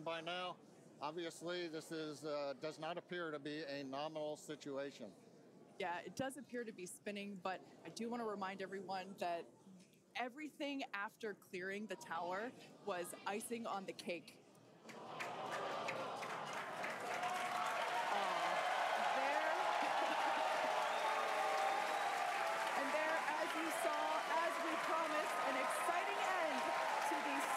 situation by now. Obviously, this is uh, does not appear to be a nominal situation. Yeah, it does appear to be spinning, but I do want to remind everyone that everything after clearing the tower was icing on the cake